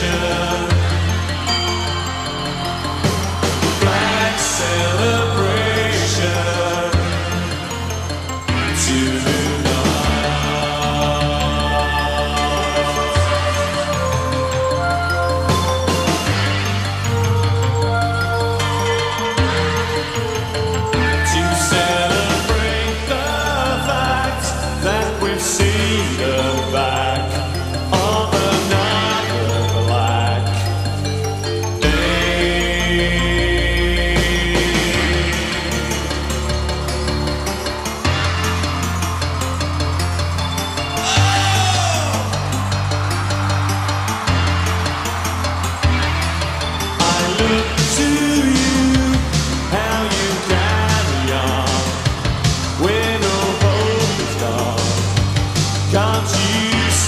Revelation.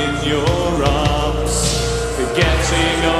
In your arms, forgetting all.